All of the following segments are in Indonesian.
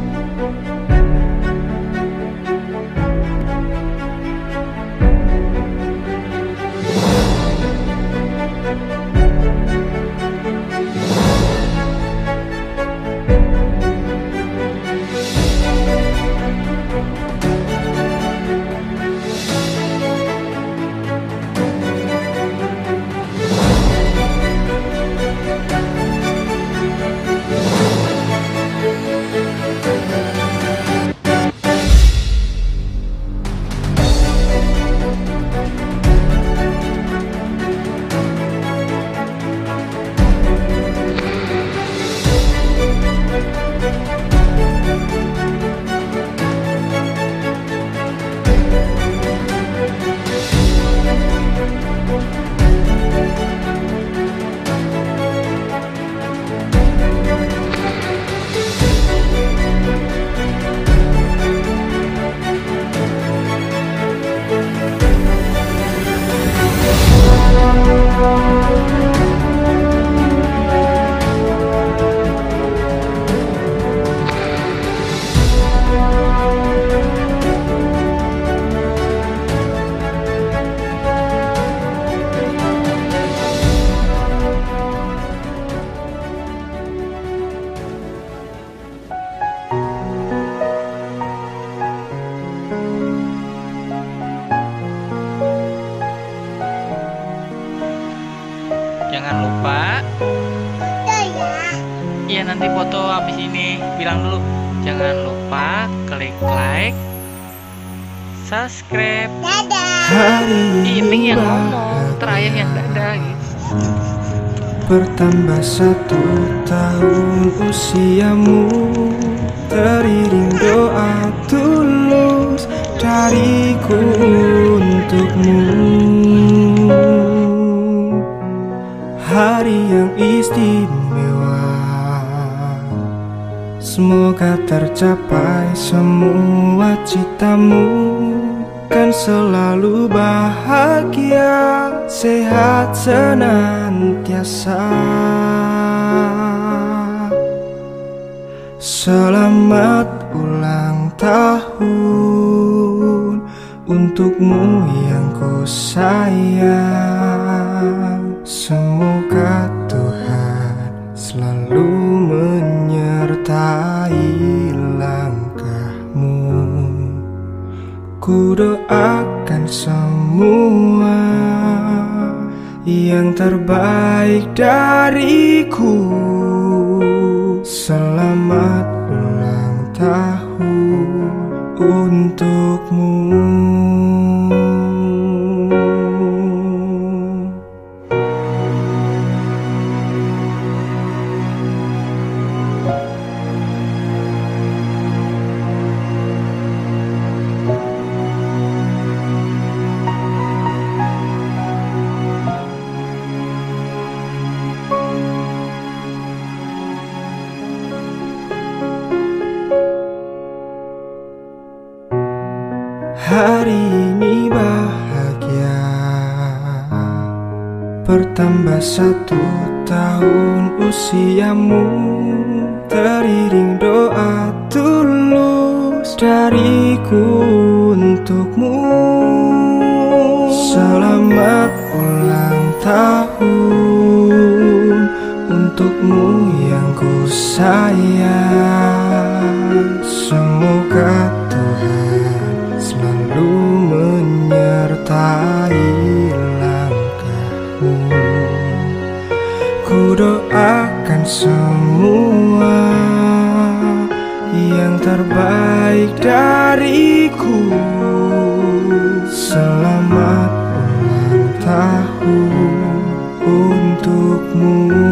Música Jangan lupa. Iya nanti foto habis ini. Bilang dulu. Jangan lupa klik like subscribe. Hari ini yang ngomong. Terakhir yang dadah gitu. Bertambah satu tahun usiamu. Teriring doa tulus dariku untukmu Hari yang istimewa. Semoga tercapai semua citamu Kan selalu bahagia Sehat senantiasa. Selamat ulang tahun Untukmu yang ku sayang. Semoga menyertai langkahmu Ku doakan semua yang terbaik dariku Selamat ulang tahun untukmu satu tahun usiamu. Teriring doa tulus dariku untukmu. Selamat ulang tahun Untukmu yang ku sayang semua yang terbaik dariku Selamat ulang tahun untukmu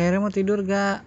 akhirnya mau tidur gak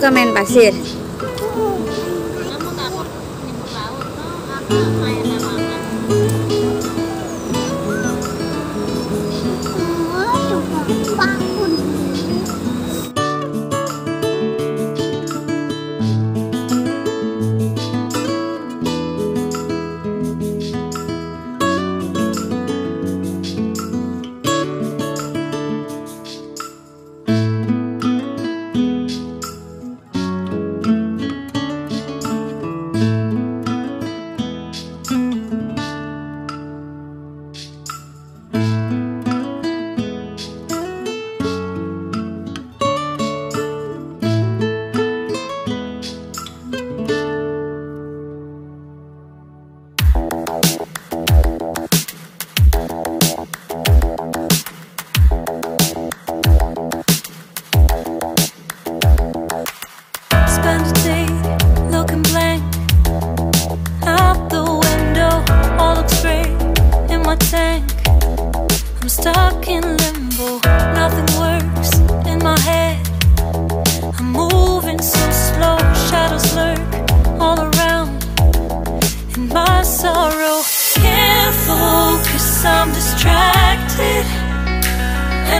comment va a ser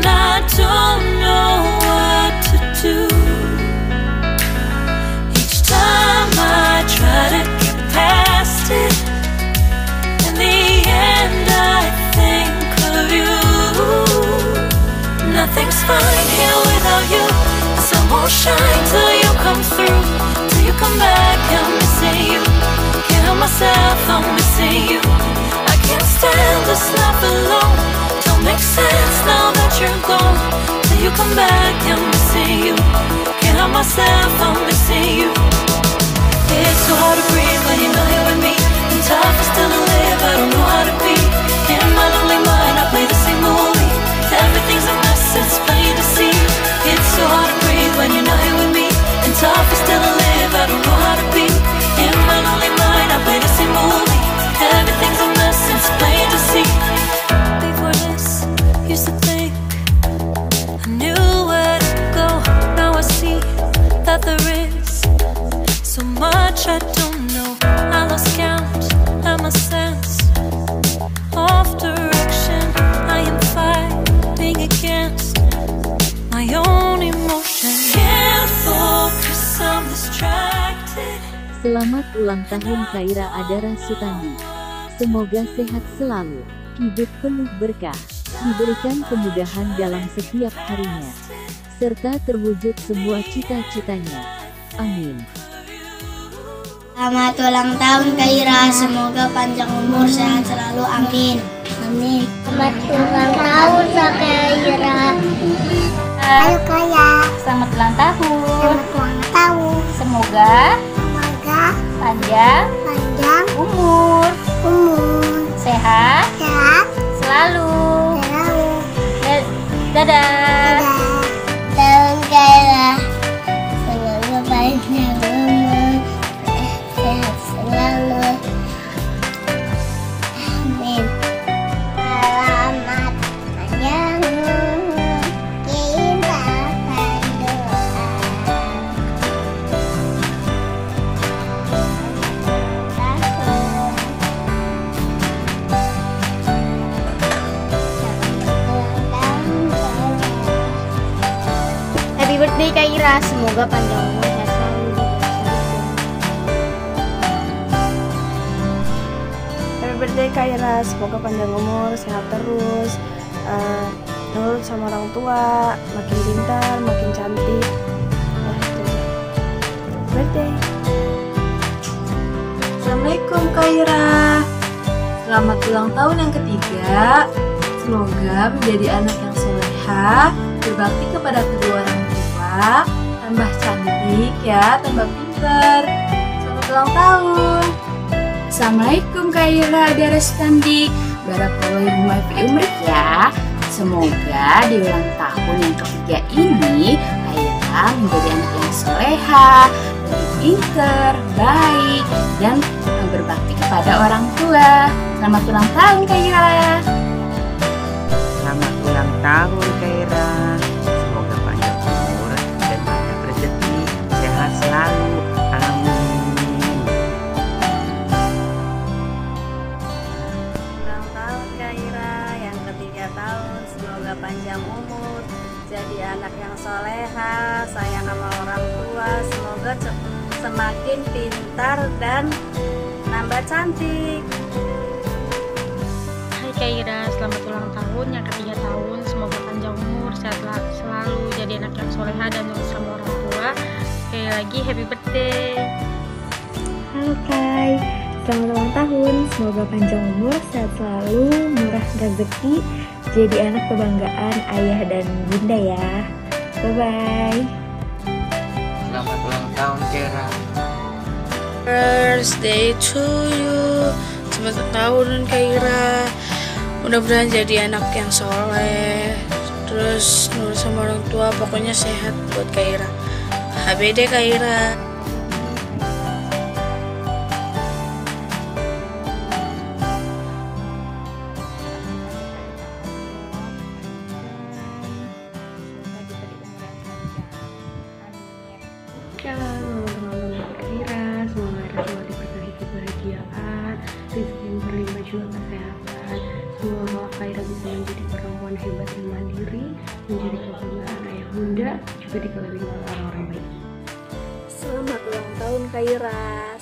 I don't know what to do. Each time I try to get past it, in the end I think of you. Nothing's fine here without you. The sun won't shine till you come through, till you come back. I'm missing you. Can't help myself, I'm missing you. I can't stand this life alone. Don't make sense now you're gone. Till you come back, I'm missing you. Can't help myself, I'm missing you. It's so hard to breathe when you're not here with me. And tough is still to live, I don't know how to be. In my lonely mind, I play the same movie. Everything's a mess, it's plain to see. It's so hard tahun Kaira Adara Sutandi. Semoga sehat selalu, hidup penuh berkah, diberikan kemudahan dalam setiap harinya, serta terwujud semua cita-citanya. Amin. Selamat ulang tahun Kaira, semoga panjang umur sehat selalu. Amin. Amin. Selamat ulang tahun Kaira. Ayo Kaya. Selamat ulang tahun. Selamat ulang tahun. Semoga Semoga panjang panjang umur, umur sehat sehat selalu. selalu. Da- Dadah. Dadah. Semoga panjang umur sehat selalu. Happy birthday Kaira, semoga panjang umur, sehat terus, nurut sama orang tua, makin pintar, makin cantik. Assalamualaikum Kaira. Selamat ulang tahun yang ketiga. Semoga menjadi anak yang soleha Berbakti kepada kedua orang tua Tambah cantik ya, tambah pintar Selamat ulang tahun. Assalamualaikum Kak Ira Adara Standi Barakallahu umrik ya. Semoga di ulang tahun yang ketiga ini Aira menjadi anak yang soleha Lebih pinter, baik Dan berbakti kepada orang tua. Selamat ulang tahun Kak Ira. Selamat ulang tahun Kaira panjang umur, jadi anak yang soleha, sayang sama orang tua, semoga semakin pintar dan nambah cantik. Hai Kaira, selamat ulang tahun yang ketiga tahun. Semoga panjang umur, sehat la- selalu, jadi anak yang soleha dan nurut sama orang tua. Sekali lagi happy birthday. Halo Kai, selamat ulang tahun. Semoga panjang umur, sehat selalu, murah rezeki, jadi anak kebanggaan ayah dan bunda ya. Bye bye. Selamat ulang tahun Kaira Birthday to you. Selamat tahun Kaira Mudah-mudahan jadi anak yang soleh. Terus nurut sama orang tua Pokoknya sehat buat Kaira HBD Kaira hebat mandiri, menjadi kebanggaan ayah bunda, juga dikelilingi orang-orang baik. Selamat ulang tahun Kaira.